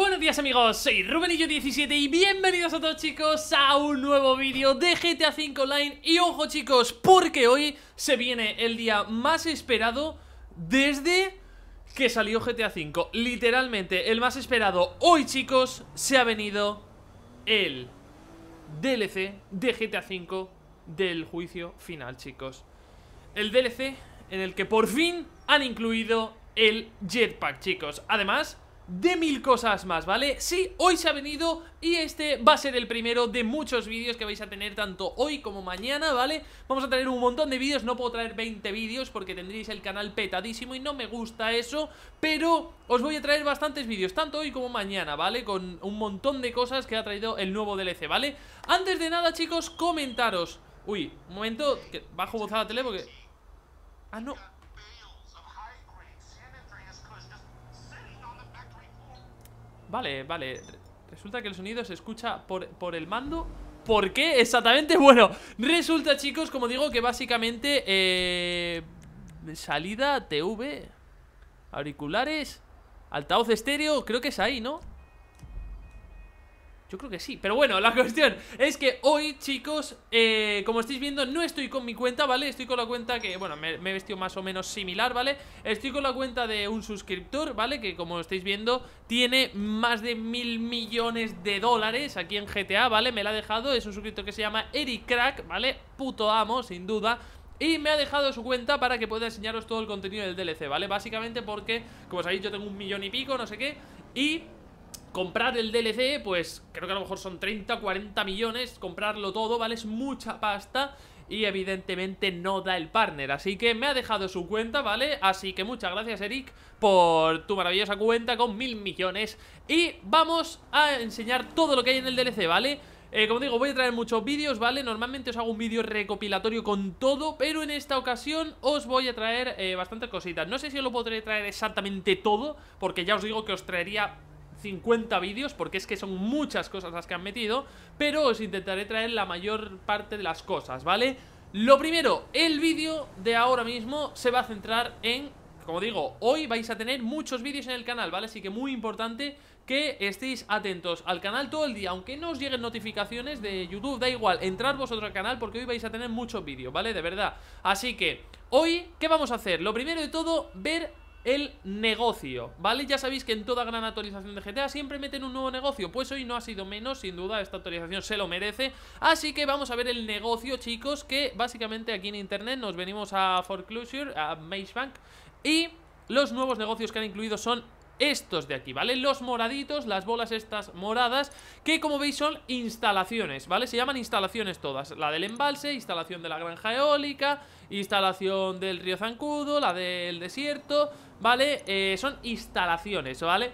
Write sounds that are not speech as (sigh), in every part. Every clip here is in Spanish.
Buenos días amigos, soy Rubenillo17 y bienvenidos a todos chicos a un nuevo vídeo de GTA V Online. Y ojo chicos, porque hoy se viene el día más esperado desde que salió GTA V. Literalmente, el más esperado hoy chicos, se ha venido el DLC de GTA V del juicio final chicos. El DLC en el que por fin han incluido el jetpack chicos. Además de mil cosas más, ¿vale? Sí, hoy se ha venido y este va a ser el primero de muchos vídeos que vais a tener tanto hoy como mañana, ¿vale? Vamos a tener un montón de vídeos, no puedo traer 20 vídeos porque tendréis el canal petadísimo y no me gusta eso, pero os voy a traer bastantes vídeos, tanto hoy como mañana, ¿vale? Con un montón de cosas que ha traído el nuevo DLC, ¿vale? Antes de nada, chicos, comentaros... Uy, un momento, que bajo voz la tele porque... Ah, no... Vale, vale Resulta que el sonido se escucha por, por el mando ¿Por qué? Exactamente, (laughs) bueno Resulta, chicos, como digo, que básicamente eh, Salida TV Auriculares Altavoz estéreo, creo que es ahí, ¿no? Yo creo que sí, pero bueno, la (laughs) cuestión es que hoy, chicos, eh, como estáis viendo, no estoy con mi cuenta, ¿vale? Estoy con la cuenta que, bueno, me, he vestido más o menos similar, ¿vale? Estoy con la cuenta de un suscriptor, ¿vale? Que como estáis viendo, tiene más de mil millones de dólares aquí en GTA, ¿vale? Me la ha dejado, es un suscriptor que se llama Eric Crack, ¿vale? Puto amo, sin duda y me ha dejado su cuenta para que pueda enseñaros todo el contenido del DLC, ¿vale? Básicamente porque, como sabéis, yo tengo un millón y pico, no sé qué Y comprar el DLC, pues creo que a lo mejor son 30, 40 millones, comprarlo todo, ¿vale? Es mucha pasta y evidentemente no da el partner Así que me ha dejado su cuenta, ¿vale? Así que muchas gracias Eric por tu maravillosa cuenta con mil millones Y vamos a enseñar todo lo que hay en el DLC, ¿vale? Eh, como digo, voy a traer muchos vídeos, ¿vale? Normalmente os hago un vídeo recopilatorio con todo Pero en esta ocasión os voy a traer eh, bastantes cositas No sé si os lo podré traer exactamente todo Porque ya os digo que os traería 50 vídeos porque es que son muchas cosas las que han metido Pero os intentaré traer la mayor parte de las cosas, ¿vale? Lo primero, el vídeo de ahora mismo se va a centrar en como digo, hoy vais a tener muchos vídeos en el canal, ¿vale? Así que muy importante que estéis atentos al canal todo el día Aunque no os lleguen notificaciones de YouTube, da igual, entrar vosotros al canal porque hoy vais a tener muchos vídeos, ¿vale? De verdad Así que, hoy, ¿qué vamos a hacer? Lo primero de todo, ver el negocio, ¿vale? Ya sabéis que en toda gran actualización de GTA siempre meten un nuevo negocio Pues hoy no ha sido menos, sin duda, esta actualización se lo merece Así que vamos a ver el negocio, chicos Que básicamente aquí en internet nos venimos a Foreclosure, a Maze Bank Y los nuevos negocios que han incluido son estos de aquí, ¿vale? Los moraditos, las bolas estas moradas Que como veis son instalaciones, ¿vale? Se llaman instalaciones todas La del embalse, instalación de la granja eólica Instalación del río Zancudo, la del desierto ¿Vale? Eh, son instalaciones, ¿vale?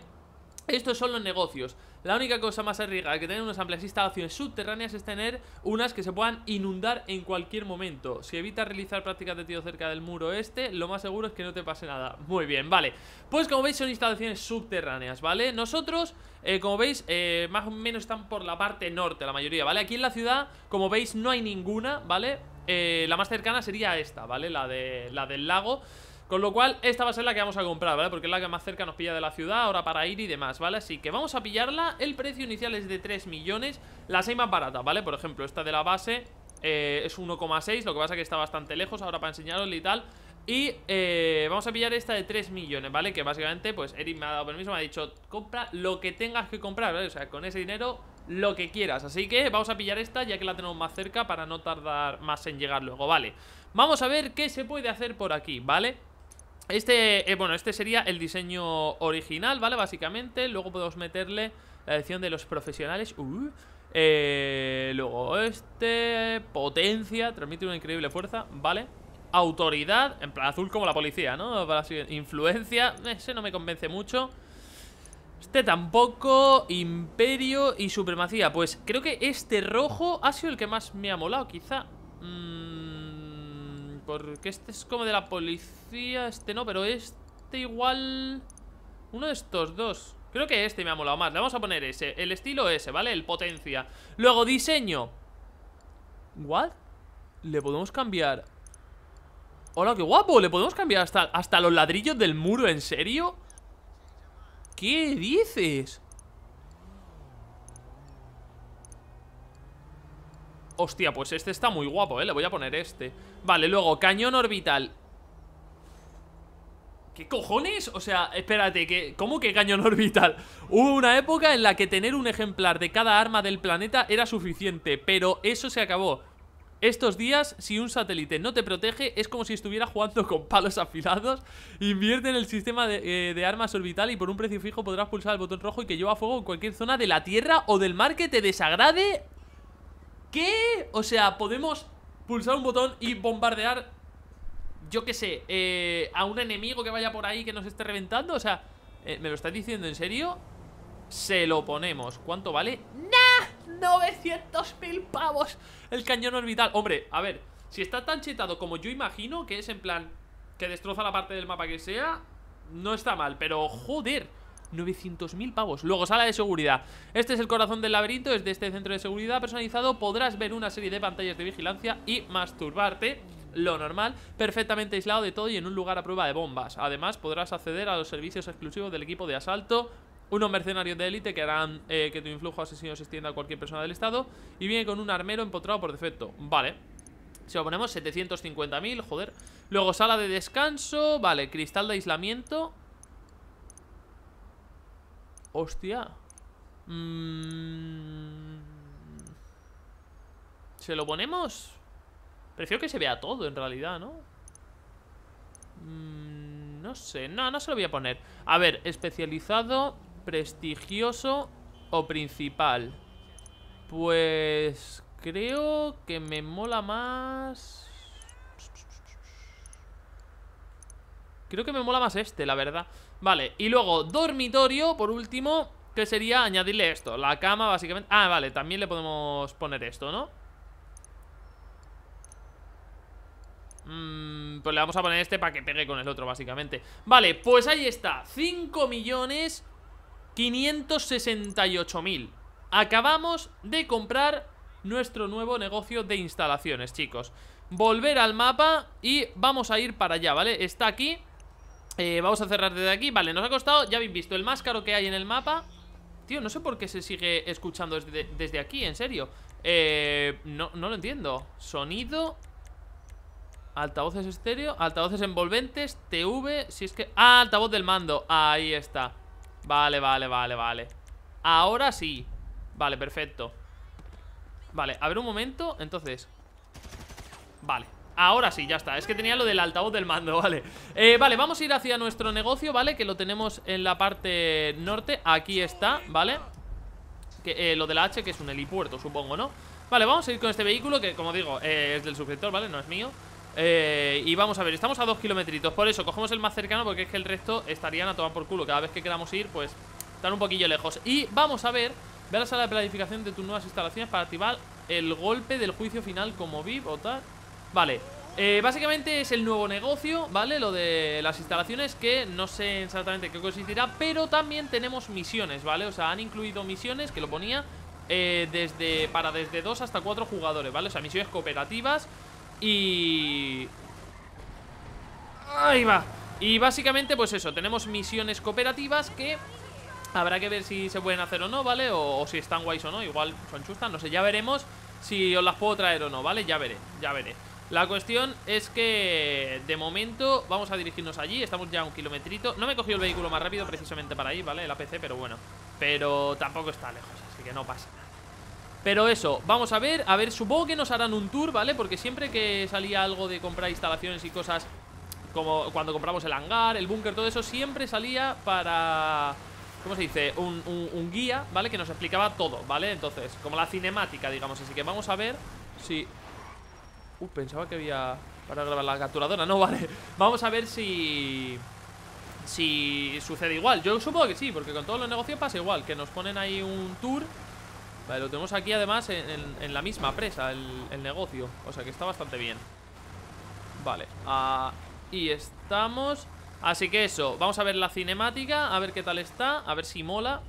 Estos son los negocios la única cosa más arriesgada que tener unas amplias instalaciones subterráneas es tener unas que se puedan inundar en cualquier momento. Si evitas realizar prácticas de tiro cerca del muro este, lo más seguro es que no te pase nada. Muy bien, vale. Pues como veis son instalaciones subterráneas, ¿vale? Nosotros, eh, como veis, eh, más o menos están por la parte norte la mayoría, ¿vale? Aquí en la ciudad, como veis, no hay ninguna, ¿vale? Eh, la más cercana sería esta, ¿vale? La, de, la del lago con lo cual, esta va a ser la que vamos a comprar, ¿vale? Porque es la que más cerca nos pilla de la ciudad, ahora para ir y demás, ¿vale? Así que vamos a pillarla, el precio inicial es de 3 millones Las hay más baratas, ¿vale? Por ejemplo, esta de la base eh, es 1,6 Lo que pasa es que está bastante lejos ahora para enseñarosle y tal y eh, vamos a pillar esta de 3 millones, ¿vale? Que básicamente, pues Eric me ha dado permiso, me ha dicho Compra lo que tengas que comprar, ¿vale? O sea, con ese dinero, lo que quieras Así que vamos a pillar esta ya que la tenemos más cerca Para no tardar más en llegar luego, ¿vale? Vamos a ver qué se puede hacer por aquí, ¿vale? Este, eh, bueno, este sería el diseño original, ¿vale? Básicamente, luego podemos meterle la edición de los profesionales uh, eh, Luego este, potencia, transmite una increíble fuerza, ¿vale? Autoridad, en plan azul como la policía, ¿no? Influencia, ese no me convence mucho Este tampoco, imperio y supremacía Pues creo que este rojo ha sido el que más me ha molado, quizá Mmm porque este es como de la policía Este no, pero este igual Uno de estos dos Creo que este me ha molado más Le vamos a poner ese El estilo ese, ¿vale? El potencia Luego diseño ¿What? Le podemos cambiar Hola, qué guapo Le podemos cambiar hasta, hasta los ladrillos del muro ¿En serio? ¿Qué dices? Hostia, pues este está muy guapo, ¿eh? Le voy a poner este Vale, luego, cañón orbital ¿Qué cojones? O sea, espérate, que ¿cómo que cañón orbital? (laughs) Hubo una época en la que tener un ejemplar de cada arma del planeta era suficiente Pero eso se acabó estos días, si un satélite no te protege, es como si estuviera jugando con palos afilados. Invierte en el sistema de, eh, armas orbital y por un precio fijo podrás pulsar el botón rojo y que lleva fuego en cualquier zona de la Tierra o del mar que te desagrade. ¿Qué? O sea, podemos pulsar un botón y bombardear, yo qué sé, eh, a un enemigo que vaya por ahí que nos esté reventando. O sea, eh, ¿me lo estás diciendo en serio? Se lo ponemos. ¿Cuánto vale? ¡Nah! 900.000 pavos el cañón orbital. Hombre, a ver, si está tan chetado como yo imagino, que es en plan que destroza la parte del mapa que sea, no está mal, pero joder. 900.000 pavos Luego, sala de seguridad Este es el corazón del laberinto Desde este centro de seguridad personalizado Podrás ver una serie de pantallas de vigilancia Y masturbarte Lo normal Perfectamente aislado de todo Y en un lugar a prueba de bombas Además, podrás acceder a los servicios exclusivos del equipo de asalto unos mercenarios de élite que harán eh, que tu influjo asesino se extienda a cualquier persona del estado. Y viene con un armero empotrado por defecto. Vale. Si lo ponemos 750.000, joder. Luego sala de descanso. Vale, cristal de aislamiento. Hostia. Mm. ¿Se lo ponemos? Prefiero que se vea todo en realidad, ¿no? Mm, no sé, no, no se lo voy a poner A ver, especializado prestigioso o principal. Pues creo que me mola más... Creo que me mola más este, la verdad. Vale, y luego dormitorio, por último, que sería añadirle esto. La cama, básicamente... Ah, vale, también le podemos poner esto, ¿no? Mmm, pues le vamos a poner este para que pegue con el otro, básicamente Vale, pues ahí está 5 millones 568.000 Acabamos de comprar nuestro nuevo negocio de instalaciones, chicos Volver al mapa y vamos a ir para allá, ¿vale? Está aquí eh, Vamos a cerrar desde aquí. Vale, nos ha costado, ya habéis visto, el más caro que hay en el mapa. Tío, no sé por qué se sigue escuchando desde, aquí, en serio. Eh, no, no lo entiendo. Sonido Altavoces estéreo Altavoces envolventes TV Si es que... Ah, altavoz del mando. Ahí está. Vale, vale, vale, vale. Ahora sí. Vale, perfecto. Vale, a ver un momento Entonces. Vale Ahora sí, ya está, es que tenía lo del altavoz del mando, (laughs) vale eh, Vale, vamos a ir hacia nuestro negocio, ¿vale? Que lo tenemos en la parte norte Aquí está, ¿vale? Que, eh, lo de la H, que es un helipuerto, supongo, ¿no? Vale, vamos a ir con este vehículo Que, como digo, eh, es del suscriptor, ¿vale? No es mío eh, y vamos a ver, estamos a dos kilometritos Por eso, cogemos el más cercano porque es que el resto estarían a tomar por culo Cada vez que queramos ir, pues están un poquillo lejos Y vamos a ver, ve a la sala de planificación de tus nuevas instalaciones Para activar el golpe del juicio final como VIP o tal Vale, eh, básicamente es el nuevo negocio, ¿vale? Lo de las instalaciones que no sé exactamente qué consistirá Pero también tenemos misiones, ¿vale? O sea, han incluido misiones, que lo ponía eh, desde Para desde dos hasta cuatro jugadores, ¿vale? O sea, misiones cooperativas y... Ahí va Y básicamente pues eso, tenemos misiones cooperativas que Habrá que ver si se pueden hacer o no, ¿vale? O, si están guays o no, igual son chustas, no sé, ya veremos si os las puedo traer o no, ¿vale? Ya veré, ya veré La cuestión es que de momento vamos a dirigirnos allí, estamos ya a un kilometrito No me he cogido el vehículo más rápido precisamente para ir, ¿vale? El APC, pero bueno Pero tampoco está lejos, así que no pasa nada pero eso, vamos a ver, a ver, supongo que nos harán un tour, ¿vale? Porque siempre que salía algo de comprar instalaciones y cosas Como cuando compramos el hangar, el búnker, todo eso Siempre salía para... ¿Cómo se dice? Un, guía, ¿vale? Que nos explicaba todo, ¿vale? Entonces, como la cinemática, digamos Así que vamos a ver si... Uh, pensaba que había... Para grabar la capturadora, no, (laughs) vale. Vamos a ver si... Si sucede igual. Yo supongo que sí, porque con todos los negocios pasa igual Que nos ponen ahí un tour. Vale, lo tenemos aquí además en, la misma presa, el, negocio. O sea que está bastante bien. Vale, ahí estamos. Así que eso, vamos a ver la cinemática A ver qué tal está, a ver si mola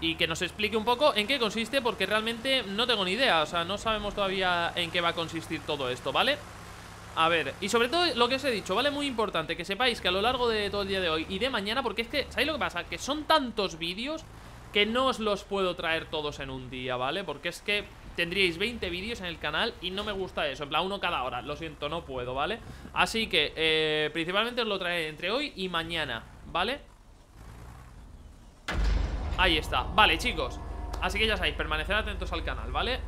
Y que nos explique un poco en qué consiste Porque realmente no tengo ni idea O sea, no sabemos todavía en qué va a consistir todo esto, ¿vale? A ver, y sobre todo lo que os he dicho, ¿vale? Muy importante que sepáis que a lo largo de todo el día de hoy y de mañana Porque es que, ¿sabéis lo que pasa? Que son tantos vídeos que no os los puedo traer todos en un día, ¿vale? Porque es que tendríais 20 vídeos en el canal y no me gusta eso, en plan uno cada hora, lo siento, no puedo, ¿vale? Así que, eh, principalmente os lo traeré entre hoy y mañana, ¿vale? Ahí está, vale chicos. Así que ya sabéis, permanecer atentos al canal, ¿vale?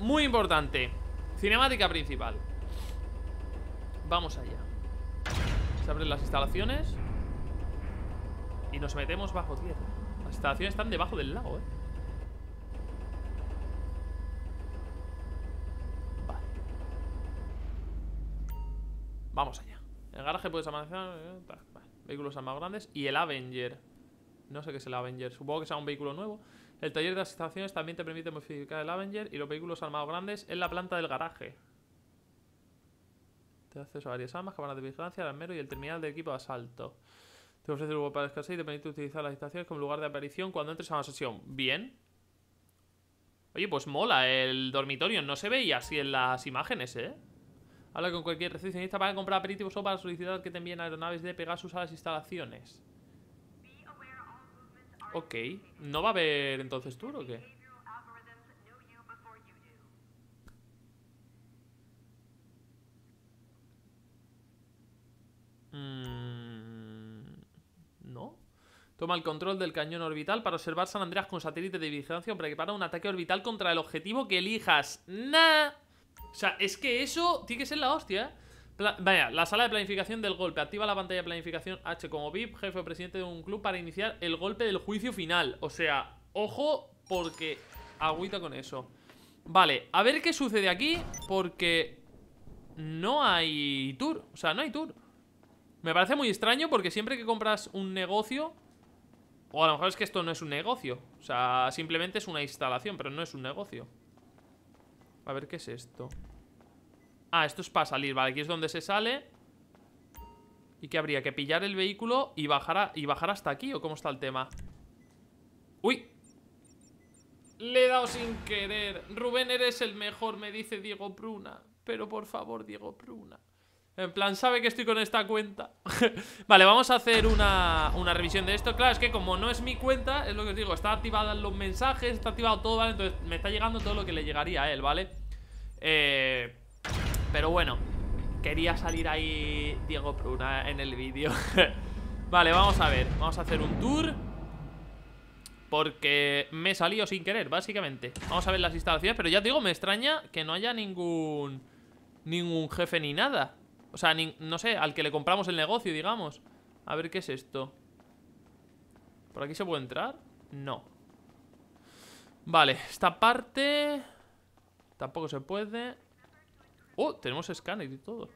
Muy importante. Cinemática principal. Vamos allá. Se abren las instalaciones. Y nos metemos bajo tierra. Las instalaciones están debajo del lago, ¿eh? Vale. Vamos allá. El garaje puedes amanecer eh. Vehículos más grandes Y el Avenger No sé qué es el Avenger Supongo que sea un vehículo nuevo el taller de las instalaciones también te permite modificar el Avenger y los vehículos armados grandes en la planta del garaje. Te acceso a varias armas, cámaras de vigilancia, el armero y el terminal de equipo de asalto. Te ofrece lugar para descansar y te permite utilizar las instalaciones como lugar de aparición cuando entres a una sesión. Bien. Oye, pues mola el dormitorio. No se veía así en las imágenes, ¿eh? Habla con cualquier recepcionista para comprar aperitivos o para solicitar que te envíen aeronaves de Pegasus a las instalaciones. Ok. ¿No va a haber entonces tour o qué? Mm, ¿No? Toma el control del cañón orbital para observar San Andreas con satélite de vigilancia para preparar un ataque orbital contra el objetivo que elijas. ¡Nah! O sea, es que eso tiene que ser la hostia, ¿eh? Vaya, la sala de planificación del golpe. Activa la pantalla de planificación H como VIP, jefe o presidente de un club para iniciar el golpe del juicio final. O sea, ojo porque agüita con eso. Vale, a ver qué sucede aquí porque no hay tour. O sea, no hay tour. Me parece muy extraño porque siempre que compras un negocio... O a lo mejor es que esto no es un negocio. O sea, simplemente es una instalación, pero no es un negocio. A ver qué es esto. Ah, esto es para salir, vale, aquí es donde se sale ¿Y qué habría? ¿Que pillar el vehículo y bajar, y bajar hasta aquí? ¿O cómo está el tema? ¡Uy! Le he dado sin querer Rubén, eres el mejor, me dice Diego Pruna Pero por favor, Diego Pruna En plan, sabe que estoy con esta cuenta (laughs) Vale, vamos a hacer una, una revisión de esto Claro, es que como no es mi cuenta, es lo que os digo Está activada los mensajes, está activado todo, ¿vale? Entonces me está llegando todo lo que le llegaría a él, ¿vale? Eh... Pero bueno, quería salir ahí Diego Pruna en el vídeo. (laughs) Vale, vamos a ver Vamos a hacer un tour. Porque me he salido sin querer, básicamente. Vamos a ver las instalaciones Pero ya digo, me extraña que no haya ningún Ningún jefe ni nada. O sea, no sé, al que le compramos el negocio, digamos. A ver qué es esto ¿Por aquí se puede entrar? No. Vale, esta parte Tampoco se puede Oh, tenemos escáner y todo.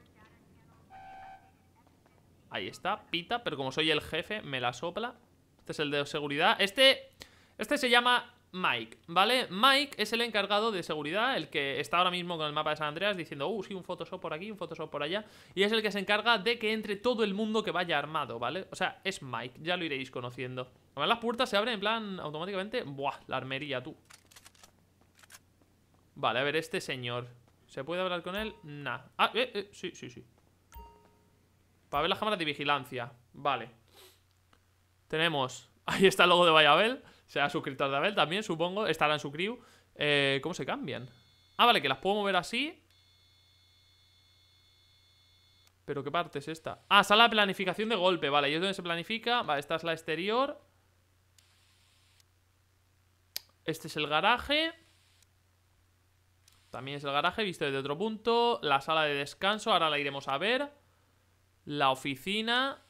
Ahí está, pita Pero como soy el jefe, me la sopla. Este es el de seguridad. Este, este se llama Mike, ¿vale? Mike es el encargado de seguridad El que está ahora mismo con el mapa de San Andreas Diciendo, uh, sí, un Photoshop por aquí, un Photoshop por allá Y es el que se encarga de que entre todo el mundo que vaya armado, ¿vale? O sea, es Mike, ya lo iréis conociendo. Además las puertas se abren en plan automáticamente. Buah, la armería, tú. Vale, a ver, este señor ¿Se puede hablar con él? Nah. Ah, eh, eh, sí, sí, sí. Para ver las cámaras de vigilancia. Vale. Tenemos... (laughs) Ahí está el logo de Vallabel. Sea suscriptor de Abel también, supongo. Estará en su crew. Eh, ¿Cómo se cambian? Ah, vale, que las puedo mover así. ¿Pero qué parte es esta? Ah, sala de planificación de golpe, vale, y es donde se planifica Vale, esta es la exterior Este es el garaje también es el garaje, visto desde otro punto. La sala de descanso, ahora la iremos a ver. La oficina.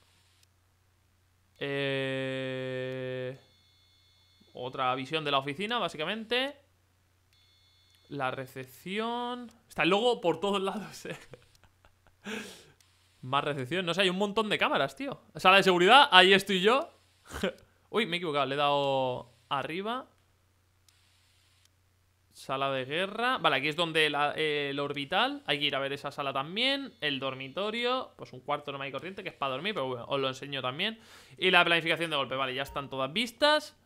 Eh... Otra visión de la oficina, básicamente. La recepción... Está el logo por todos lados, eh. (laughs) Más recepción. No sé, hay un montón de cámaras, tío. Sala de seguridad, ahí estoy yo. (laughs) Uy, me he equivocado, le he dado arriba. Sala de guerra. Vale, aquí es donde el orbital. Hay que ir a ver esa sala también. El dormitorio. Pues un cuarto normal y corriente que es para dormir, pero bueno, os lo enseño también. Y la planificación de golpe. Vale, ya están todas vistas.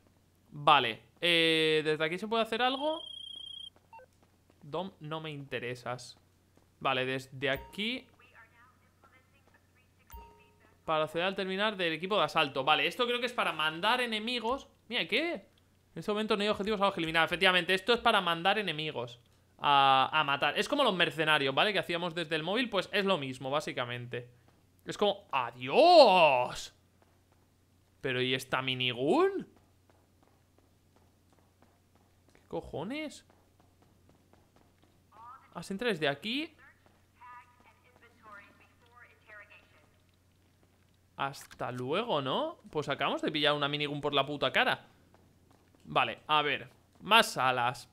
Vale. Eh, ¿Desde aquí se puede hacer algo? Dom, no me interesas. Vale, desde aquí... Para acceder al terminar del equipo de asalto. Vale, esto creo que es para mandar enemigos. Mira, ¿qué? En este momento no hay objetivos a los que eliminar. Efectivamente, esto es para mandar enemigos. a, a matar. Es como los mercenarios, ¿vale? Que hacíamos desde el móvil, pues es lo mismo, básicamente. Es como... ¡Adiós! Pero ¿y esta minigun? ¿Qué cojones? Así entra desde aquí Hasta luego, ¿no? Pues acabamos de pillar una minigun por la puta cara Vale, a ver Más alas.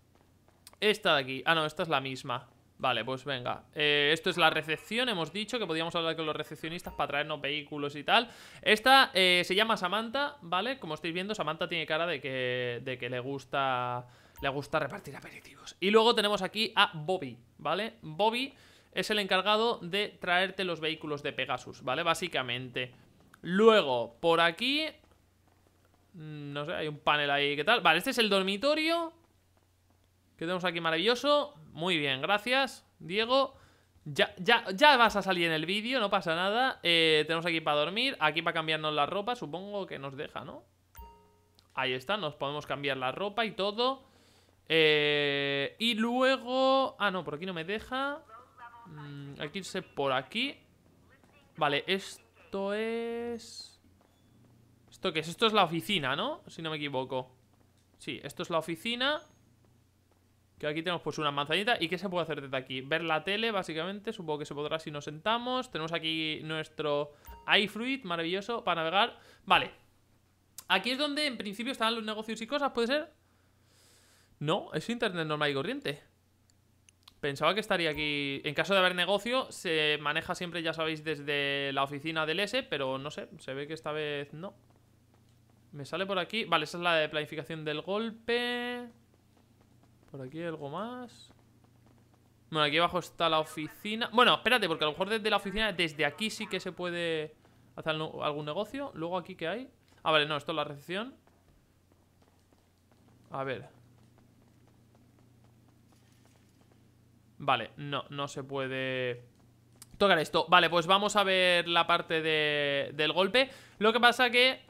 Esta de aquí, ah no, esta es la misma. Vale, pues venga. Eh, Esto es la recepción, hemos dicho que podíamos hablar con los recepcionistas Para traernos vehículos y tal. Esta eh, se llama Samantha, ¿vale? Como estáis viendo, Samantha tiene cara de que, de que le gusta Le gusta repartir aperitivos. Y luego tenemos aquí a Bobby, ¿vale? Bobby es el encargado de traerte los vehículos de Pegasus, ¿vale? Básicamente. Luego, por aquí No sé, hay un panel ahí, ¿qué tal? Vale, este es el dormitorio Que tenemos aquí maravilloso. Muy bien, gracias, Diego. Ya, ya, ya vas a salir en el vídeo, no pasa nada. Eh, Tenemos aquí para dormir Aquí para cambiarnos la ropa, supongo que nos deja, ¿no? Ahí está, nos podemos cambiar la ropa y todo. Eh, Y luego... Ah, no, por aquí no me deja. Mm, Hay que irse por aquí. Vale, esto es... ¿Esto qué es? Esto es la oficina, ¿no? Si no me equivoco Sí, esto es la oficina Que aquí tenemos pues una manzanita ¿Y qué se puede hacer desde aquí? Ver la tele, básicamente Supongo que se podrá si nos sentamos Tenemos aquí nuestro iFruit maravilloso para navegar Vale Aquí es donde en principio están los negocios y cosas, ¿puede ser? No, es internet normal y corriente Pensaba que estaría aquí... En caso de haber negocio, se maneja siempre, ya sabéis, desde la oficina del S, pero no sé, se ve que esta vez no. Me sale por aquí... Vale, esa es la de planificación del golpe. Por aquí algo más. Bueno, aquí abajo está la oficina. Bueno, espérate, porque a lo mejor desde la oficina, desde aquí sí que se puede hacer algún negocio. Luego aquí, ¿qué hay? Ah, vale, no, esto es la recepción. A ver. Vale, no, no se puede tocar esto Vale, pues vamos a ver la parte de, del golpe Lo que pasa que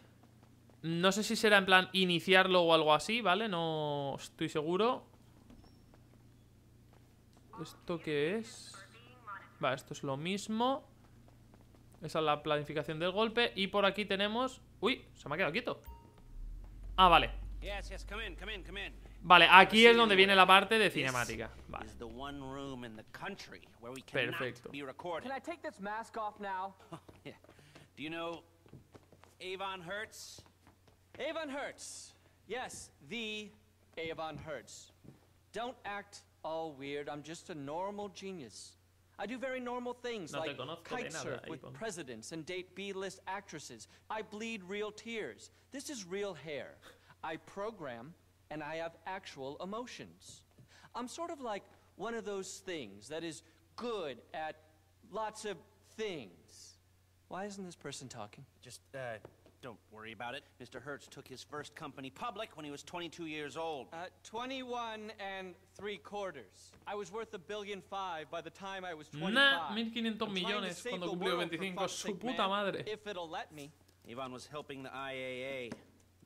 No sé si será en plan iniciarlo o algo así, ¿vale? No estoy seguro ¿Esto qué es? Vale, esto es lo mismo Esa es la planificación del golpe Y por aquí tenemos... Uy, se me ha quedado quieto Ah, vale Vale, aquí es donde viene la parte de cinemática. Vale. Perfecto. (laughs) Avon Hertz? Avon Hertz. Yes, the Avon Hertz. Don't act all weird. I'm just a normal genius. I do very normal things no like kitesurf with presidents and date B-list actresses. I bleed real tears. This is real hair. I program and I have actual emotions. I'm sort of like one of those things that is good at lots of things. Why isn't this person talking? Just, uh, don't worry about it. Mr. Hertz took his first company public when he was 22 years old. Uh, 21 and three quarters. I was worth a billion five by the time I was 25. Nah, 1500 millones cuando cumplió 25. Su puta madre. If it'll let me. Ivan was helping the IAA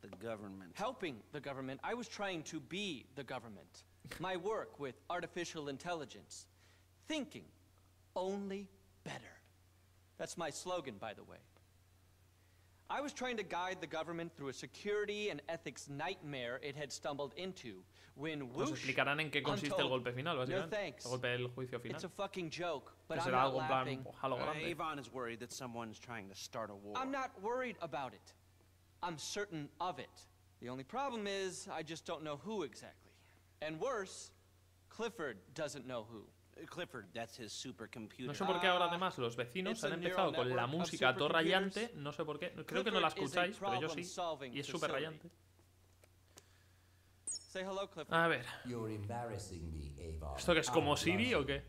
the government. Helping the government. I was trying to be the government. (laughs) My work with artificial intelligence. Thinking only better. That's my slogan, by the way. I was trying to guide the government through a security and ethics nightmare it had stumbled into when whoosh, Nos explicarán en qué consiste el golpe final, básicamente. No thanks. El golpe del juicio final. It's a fucking joke, but que I'm será not algo laughing. plan uh, Avon is worried that someone's trying to start a war. I'm not worried about it. I'm certain of it. The only problem is, I just don't know who exactly. And worse, Clifford doesn't know who. Clifford, that's his supercomputer. No sé por qué ahora además los vecinos han empezado con la música todo rayante. No sé por qué. Creo que no la escucháis, pero yo sí. Y es súper rayante. Say hello, Clifford. A ver. You're embarrassing me, Avon. ¿Esto que es como Siri o qué?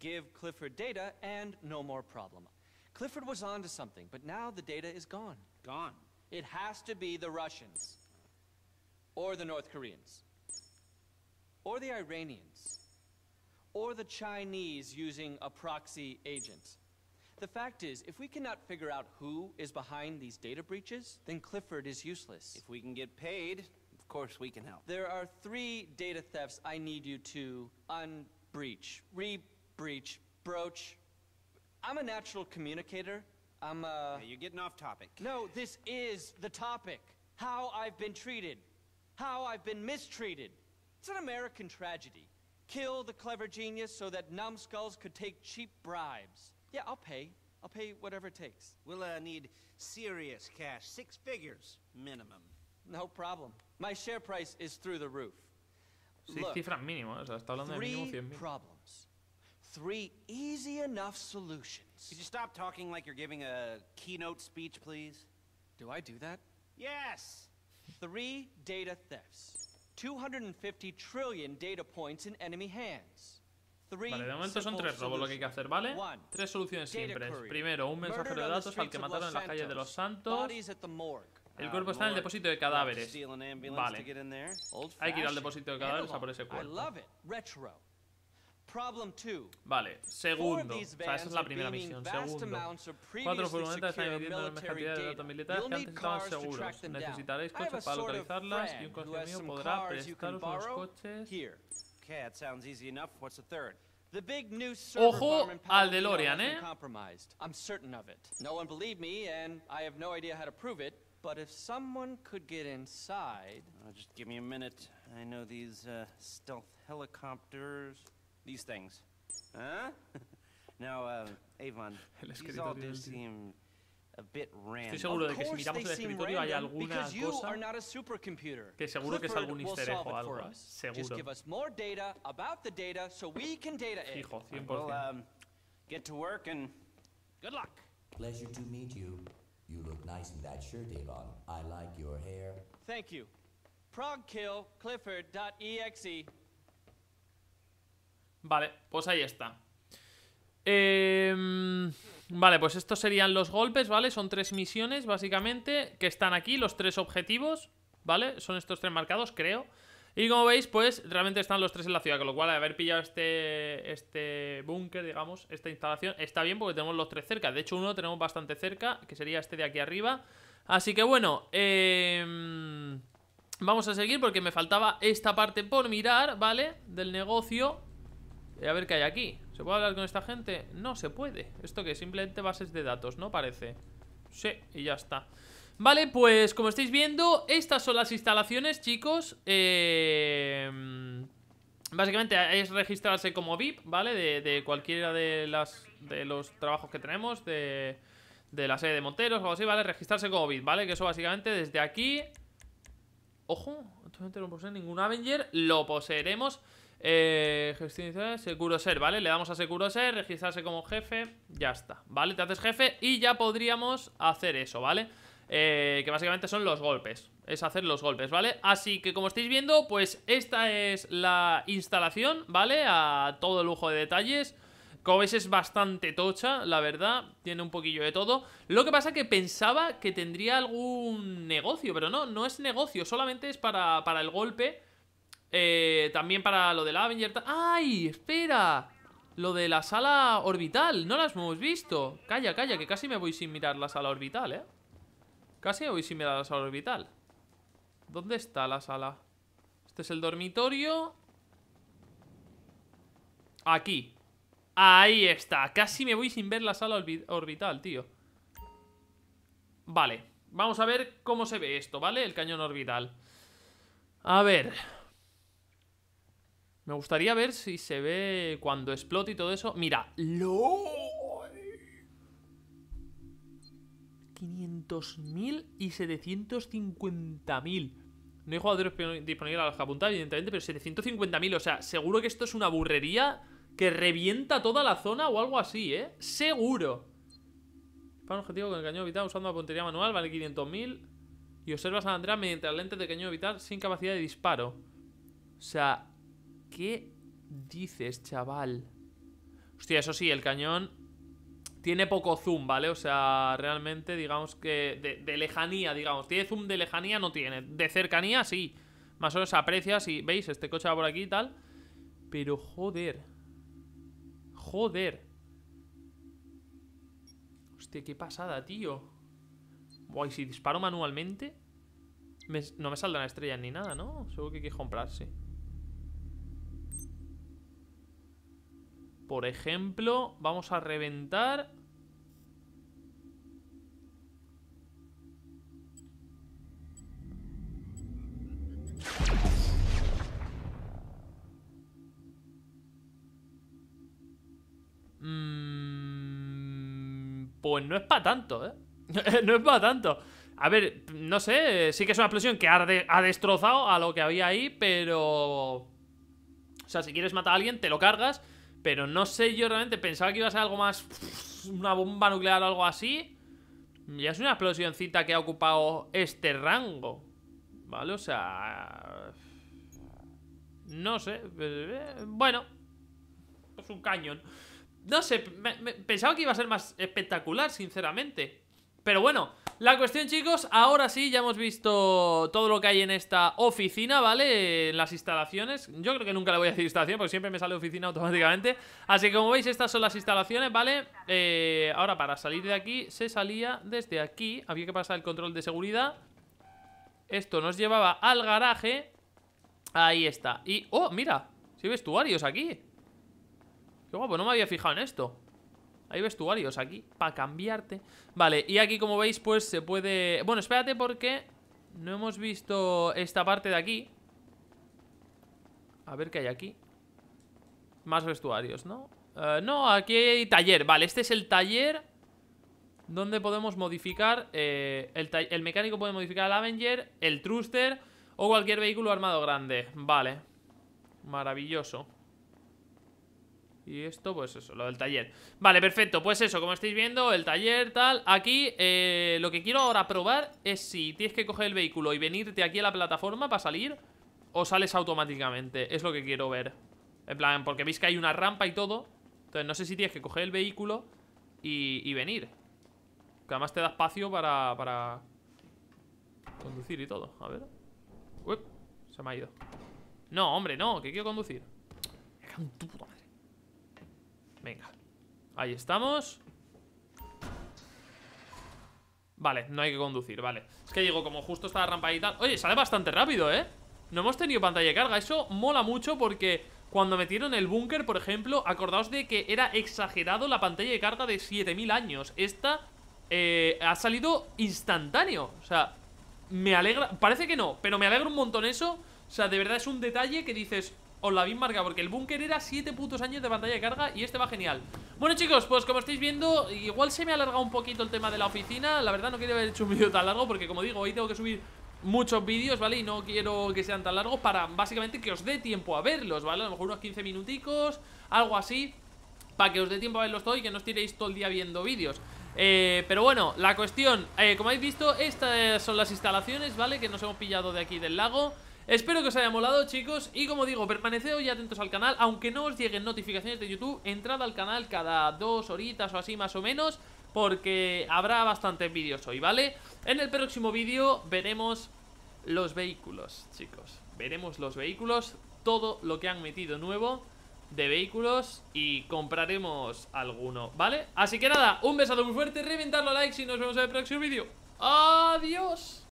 Give Clifford data and no more problem. Clifford was onto something, but now the data is gone. Gone. It has to be the Russians. Or the North Koreans. Or the Iranians. Or the Chinese using a proxy agent. The fact is, if we cannot figure out who is behind these data breaches, then Clifford is useless. If we can get paid, of course we can help. There are three data thefts I need you to unbreach, re-breach, broach. I'm a natural communicator. I'm uh Yeah, you're getting off topic. No, this is the topic. How I've been treated. How I've been mistreated. It's an American tragedy. Kill the clever genius so that numbskulls could take cheap bribes. Yeah, I'll pay. I'll pay whatever it takes. We'll uh, need serious cash, six figures minimum. No problem. My share price is through the roof. Seis Look, cifras mínimo, o sea, está hablando de mínimo three 100.000. problems. Three easy enough solutions. Could you stop talking like you're giving a keynote speech, please? Do I do that? Yes! Three data thefts. 250 trillion data points in enemy hands. Three Vale, de momento son tres robos lo que hay que hacer, ¿vale? One, Tres soluciones data simples. courier. Primero, un mensajero de datos al que mataron en la calle de Los Santos. Santos. Bodies at the morgue. El cuerpo está en el depósito de cadáveres. Vale. to get in there. Old Hay que ir al fashioned. depósito de cadáveres a por ese cuerpo. Vale, segundo. O sea, esa es la primera misión. Segundo. Cuatro furgonetas están emitiendo una cantidad de datos militares que antes estaban seguros. Necesitaréis coches para localizarlas y un coche mío podrá prestaros unos coches. Ojo al DeLorean, ¿eh? I'm certain of it. No one believed me and I have no idea how to prove it, but if someone could get inside, uh, just give me a minute. I know these uh, stealth helicopters. These things. Huh? (laughs) now, uh, Avon, (laughs) these all do seem a bit random. Estoy seguro de of que si course miramos they el seem escritorio hay random alguna because you cosa are not a supercomputer. que seguro que es Clifford algún will easter egg solve o it for algo, us. Just Seguro. give us more data about the data so we can data it. Fijo, 100%. Well, um, get to work and good luck. Pleasure to meet you. You look nice in that shirt, Avon. I like your hair. Thank you. Progkill Clifford.exe. Vale, pues ahí está. Em, vale, pues estos serían los golpes, ¿vale? Son tres misiones, básicamente, que están aquí, los tres objetivos, ¿vale? Son estos tres marcados, creo. Y como veis, pues realmente están los tres en la ciudad, con lo cual haber pillado este, este búnker, digamos, esta instalación, está bien porque tenemos los tres cerca. De hecho, uno tenemos bastante cerca, que sería este de aquí arriba. Así que bueno, em, vamos a seguir porque me faltaba esta parte por mirar, ¿vale? Del negocio. Eh, A ver qué hay aquí. ¿Se puede hablar con esta gente? No se puede. Esto que simplemente bases de datos, ¿no? Parece. Sí, y ya está. Vale, pues como estáis viendo, estas son las instalaciones, chicos. Eh, básicamente es registrarse como VIP, ¿vale? De, de cualquiera de las de los trabajos que tenemos, de, de la sede de Monteros o algo así, ¿vale? Registrarse como VIP, ¿vale? Que eso básicamente desde aquí... Ojo, actualmente no posee ningún Avenger, lo poseeremos. Eh, seguro ser, ¿vale? Le damos a seguro ser, registrarse como jefe, ya está, ¿vale? Te haces jefe y ya podríamos hacer eso, ¿vale? Eh, que básicamente son los golpes, es hacer los golpes, ¿vale? Así que como estáis viendo, pues esta es la instalación, ¿vale? A todo lujo de detalles. Como veis es bastante tocha, la verdad, tiene un poquillo de todo. Lo que pasa que pensaba que tendría algún negocio, pero no, no es negocio, solamente es para, para el golpe. Eh, también para lo del Avenger. ¡Ay! ¡Espera! Lo de la sala orbital, no las hemos visto. Calla, calla, que casi me voy sin mirar la sala orbital, ¿eh? Casi me voy sin mirar la sala orbital. ¿Dónde está la sala? Este es el dormitorio. Aquí. Ahí está. Casi me voy sin ver la sala orbi- orbital, tío. Vale. Vamos a ver cómo se ve esto, ¿vale? El cañón orbital. A ver. Me gustaría ver si se ve cuando explote y todo eso. Mira. ¡LOL! 500.000 y 750.000. No hay jugadores dispon- disponibles a los que apuntar, evidentemente, pero 750.000. O sea, seguro que esto es una burrería que revienta toda la zona o algo así, ¿eh? Seguro. Para un objetivo con el cañón vital usando la puntería manual, vale 500.000. Y observas a Andrea mediante las lentes de cañón vital sin capacidad de disparo. O sea, ¿qué dices, chaval? Hostia, eso sí, el cañón tiene poco zoom, ¿vale? O sea, realmente, digamos que de, lejanía, digamos. Tiene zoom de lejanía, no tiene. De cercanía, sí. Más o menos se aprecia, si veis, este coche va por aquí y tal. Pero joder. Joder. Hostia, qué pasada, tío. Buah, y si disparo manualmente, me- no me saldrán estrellas ni nada, ¿no? Seguro que hay que comprarse. Por ejemplo, vamos a reventar Mm, pues no es para tanto, ¿eh? (laughs) no es para tanto. A ver, no sé, sí que es una explosión que ha, ha, destrozado a lo que había ahí, pero... O sea, si quieres matar a alguien, te lo cargas. Pero no sé, yo realmente pensaba que iba a ser algo más... Una bomba nuclear o algo así. Ya es una explosioncita que ha ocupado este rango. ¿Vale? O sea... No sé. Bueno. Es un cañón. No sé, pensaba que iba a ser más espectacular, sinceramente. Pero bueno, la cuestión, chicos, ahora sí, ya hemos visto todo lo que hay en esta oficina, ¿vale? En las instalaciones. Yo creo que nunca le voy a decir instalación porque siempre me sale oficina automáticamente. Así que como veis, estas son las instalaciones, ¿vale? Eh, ahora, para salir de aquí, se salía desde aquí. Había que pasar el control de seguridad. Esto nos llevaba al garaje. Ahí está. Y, oh, mira, si hay vestuarios aquí. Qué guapo, no me había fijado en esto Hay vestuarios aquí, para cambiarte. Vale, y aquí como veis pues se puede... Bueno, espérate porque no hemos visto esta parte de aquí. A ver qué hay aquí. Más vestuarios, ¿no? Eh, no, aquí hay taller. Vale, este es el taller Donde podemos modificar eh, el, el mecánico puede modificar al Avenger El Truster O cualquier vehículo armado grande. Vale. Maravilloso y esto, pues eso, lo del taller. Vale, perfecto, pues eso, como estáis viendo El taller, tal, aquí eh, Lo que quiero ahora probar es si tienes que coger el vehículo Y venirte aquí a la plataforma para salir O sales automáticamente, es lo que quiero ver. En plan, porque veis que hay una rampa y todo. Entonces no sé si tienes que coger el vehículo Y, venir. Que además te da espacio para, para Conducir y todo, a ver. Se me ha ido. No, hombre, no, que quiero conducir. Tu puta Venga. Ahí estamos. Vale, no hay que conducir, vale. Es que digo, como justo está la rampa y tal. Oye, sale bastante rápido, ¿eh? No hemos tenido pantalla de carga. Eso mola mucho porque cuando metieron el búnker, por ejemplo Acordaos de que era exagerado la pantalla de carga de 7000 años. Esta eh, ha salido instantáneo. O sea, me alegra Parece que no, pero me alegra un montón eso. O sea, de verdad es un detalle que dices os la habéis marcado Porque el búnker era 7 putos años de pantalla de carga Y este va genial Bueno chicos, pues como estáis viendo Igual se me ha alargado un poquito el tema de la oficina La verdad no quiero haber hecho un vídeo tan largo Porque como digo, hoy tengo que subir muchos vídeos, ¿vale? Y no quiero que sean tan largos Para básicamente que os dé tiempo a verlos, ¿vale? A lo mejor unos 15 minuticos Algo así Para que os dé tiempo a verlos todo Y que no os tiréis todo el día viendo vídeos eh, pero bueno, la cuestión, eh, como habéis visto, estas son las instalaciones, ¿vale? Que nos hemos pillado de aquí del lago Espero que os haya molado chicos Y como digo, permaneced hoy atentos al canal Aunque no os lleguen notificaciones de YouTube Entrad al canal cada dos horitas o así más o menos Porque habrá bastantes vídeos hoy, ¿vale? En el próximo vídeo veremos los vehículos, chicos Veremos los vehículos Todo lo que han metido nuevo de vehículos y compraremos alguno, ¿vale? Así que nada, un besazo muy fuerte, reventadlo a likes y nos vemos en el próximo vídeo. ¡Adiós!